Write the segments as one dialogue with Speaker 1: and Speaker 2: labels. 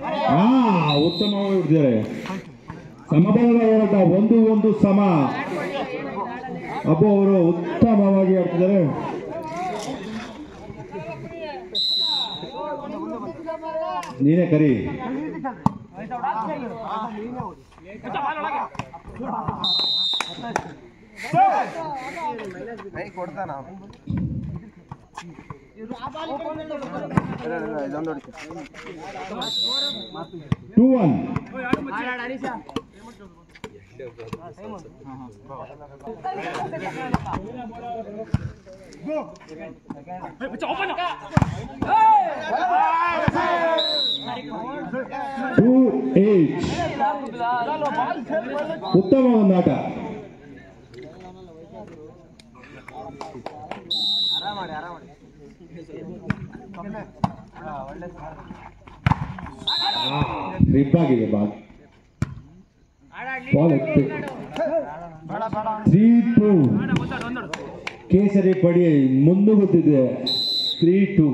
Speaker 1: ಹಾ, ಉತ್ತಮವಾಗಿ ಹೊಡೆದಿದ್ದಾರೆ ಸಮಬಲದ ಹೋರಾಟ, ಒಂದು ಒಂದು ಸಮ. ಅಬ್ಬು ಅವರು ಉತ್ತಮವಾಗಿ ಆಡ್ತಿದ್ದಾರೆ. ನೀನೇ ಕರಿ.
Speaker 2: ಕೊಡ್ತಾನ
Speaker 1: ಟೂ ಒನ್ ಟೂ ಏಟ್ ಉತ್ತಮ ಒಂದು ಆಟ
Speaker 2: ಆರಾಮಾಡಿ ಆರಾಮಾಡಿ
Speaker 1: ಕೇಸರಿ ಪಡಿ ಮುಂದುಗುತ್ತಿದೆ ತ್ರೀ ಟೂ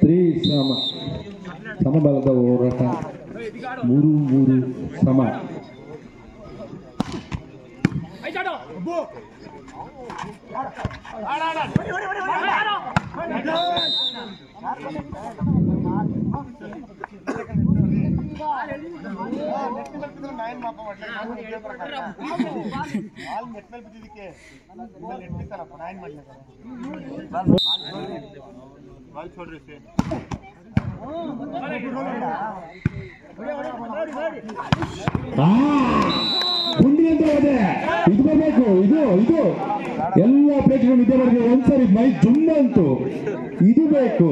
Speaker 1: ತ್ರೀ ಸಮ ಸಮಬಲದ ಹೋರಾಟ ಮೂರು ಮೂರು ಸಮ ಆ, ಇದು. ಬರಬೇಕು ಇದು ಇದು. ಎಲ್ಲ ಪ್ರೇಕ್ಷಕರು ನಿದ್ದೆ ಬರಬೇಕು ಒಂದ್ಸರಿ ಮೈ ಜುಮ್ಮ ಅಂತು. ಇದು ಬೇಕು.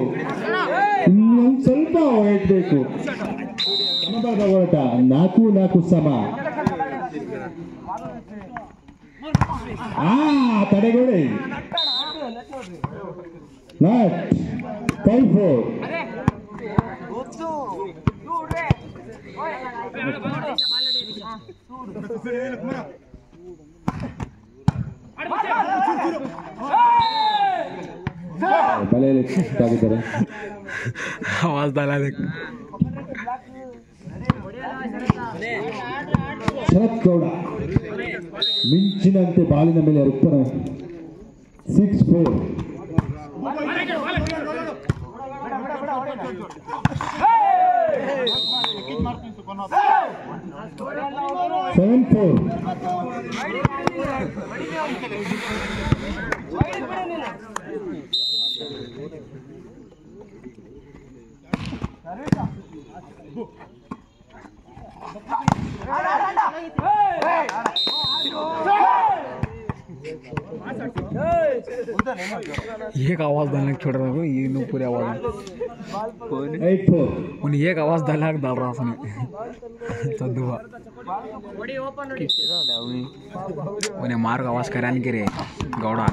Speaker 1: ಇನ್ನೊಂದ್ ಸ್ವಲ್ಪ ವೈಟ್ ಬೇಕು. ಹೋರಾಟ. ನಾಲ್ಕು ನಾಲ್ಕು ಸಮ. ಆ ತಡೆಗೋಡೆ ನಾಟ್ ಫೈವ್ ಫೋರ್ ಬಲೆಯಲ್ಲಿ ಆಗಿದ್ದಾರೆ
Speaker 3: आवाज डाला देख
Speaker 1: ಶರತ್ ಗೌಡ ಮಿಂಚಿನಂತೆ ಬಾಲಿನ ಮೇಲೆ ಅರುತ್ತಾನೆ six four seven four C'est pas.
Speaker 3: एक आवाज डालने छोड़ रहा हूँ ये नो पूरे आवाज
Speaker 1: ಏಟ್ ಫೋರ್
Speaker 3: उन्हें एक आवाज डालने डाल रहा उसने तो दुआ उन्हें मार का आवाज कराने के रे Gowda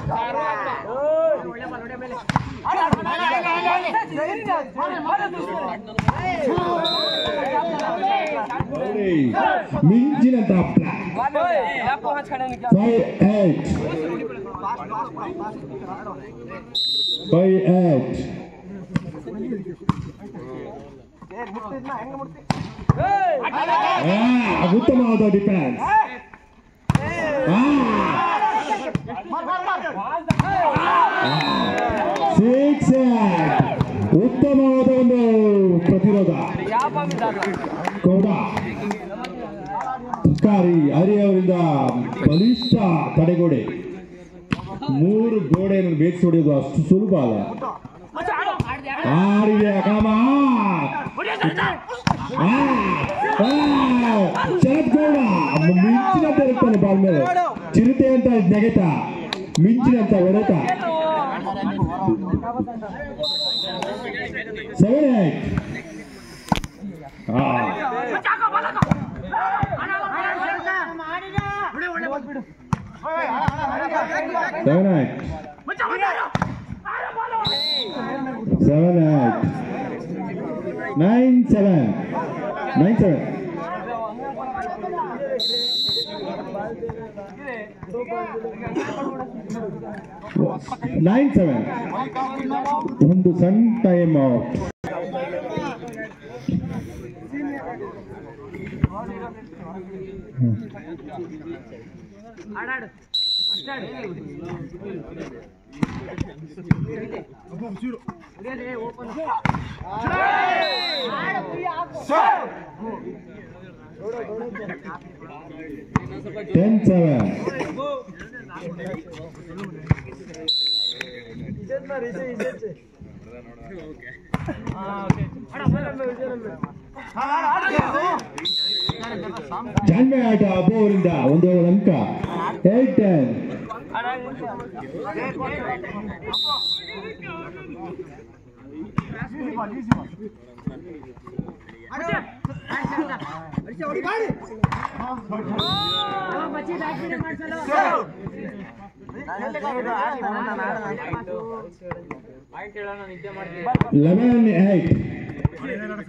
Speaker 1: ಮಿಂಚಿನಂತ five eight five eight ಉತ್ತಮವಾದ ಡಿಫೆನ್ಸ್ ಸಿಕ್ಸ್ ಉತ್ತಮವಾದ ಒಂದು ಪ್ರತಿರೋಧ ಗೌಡ ಸರ್ಕಾರಿ ಹರಿ ಬಲಿಷ್ಠ ತಡೆಗೋಡೆ. ಮೂರು ಗೋಡೆಯನ್ನು ಬೇಯಿಸಿ ಹೊಡೆಯೋದು ಅಷ್ಟು ಸುಲಭ ಅಲ್ಲ. ಆಡಿದೆ ಕಾಮ ಶರತ್ ಗೌಡ ಇರ್ತಾನೆ ಬಾಲ್ ಮೇಲೆ. ಚಿರತೆ ಅಂತ ನೆಗೆತ ಮಿಂಚಿನಂತ ಹೊಡೆತ ಸೆವೆನ್ ಏಟ್. ಹಾ seven eight seven eight nine seven nine seven nine seven ಒಂದು ಸಣ್ಣ ಟೈಮ್ ಔಟ್ ಟೆನ್ ಸೆವೆನ್ ಜಾಣ್ಮೆ ಆಟ ಅಬ್ಬು ಅವರಿಂದ ಒಂದು ಅಂಕ eight ten eleven
Speaker 3: eight
Speaker 1: twelve eight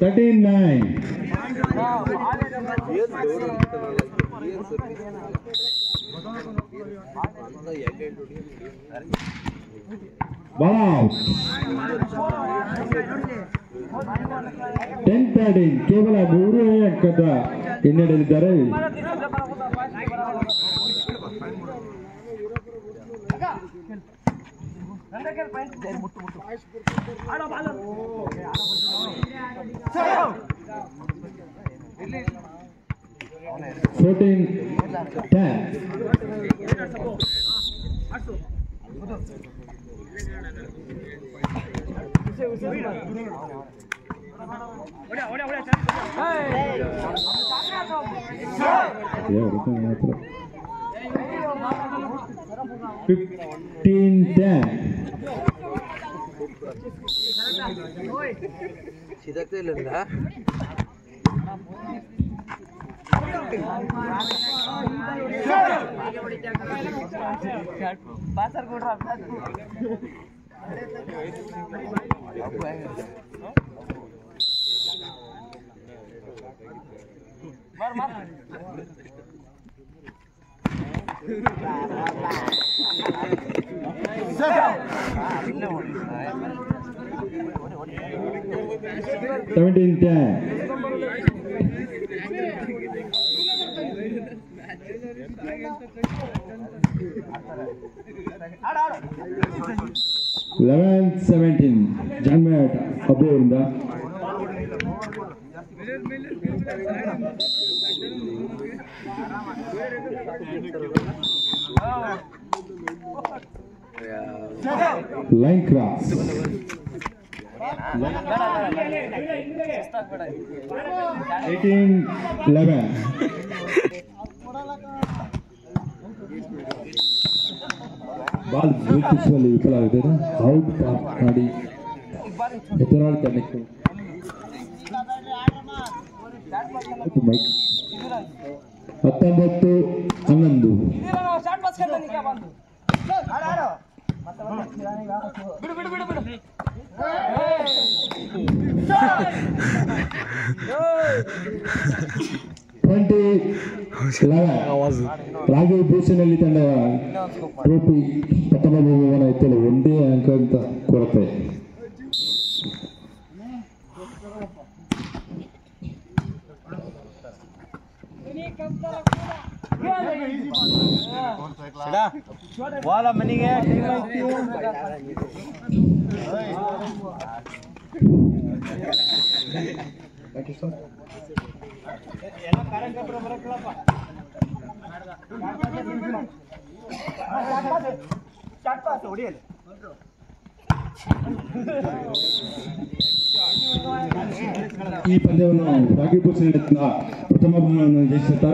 Speaker 1: thirteen nine ball out ten padding ಕೇವಲ ಮೂರೇ ಅಂಕದ ಹಿನ್ನಡೆಯಲ್ಲಿದ್ದಾರೆ. Fourteen ten. 15 10 시작될 런다 பாசர் கூட Mar mar. Seventeen ten. ஆட ஆட ಲೆವೆನ್ ಸೆವೆಂಟೀನ್ ಜನ್ಮೇಟ್ ಅಬ್ಬು ಅವರಿಂದ line cross eighteen eleven ball ಗುರುತಿಸುವಲ್ಲಿ ವಿಫಲವಾಗಿದ್ದಾರೆ out pass ಮಾಡಿ ಎದುರಾಳಿ ತಂಡಕ್ಕೆ ಮತ್ತು ಮೈಕ್ ಹತ್ತೊಂಬತ್ತು ಹನ್ನೊಂದು ಟ್ವೆಂಟಿ ರಾಗಿ ಭೂಷಣಲ್ಲಿ ತಂಡ ಟ್ರೋಫಿ ಪ್ರಥಮ ಬಹುಮಾನ ಎತ್ತಲು ಒಂದೇ ಅಂಕ ಅಂತ ಕೊರತೆ.
Speaker 2: ಬಾಲ ಮನೆಗೆ ಹೊಡಿಯಲ್ಲ
Speaker 1: ಈ ಪಂದ್ಯವನ್ನು ರಾಗಿ ಭೂಷಣ ಪ್ರಥಮ ಬಹುಮಾನವನ್ನು ಜಯಿಸುತ್ತಾರೆ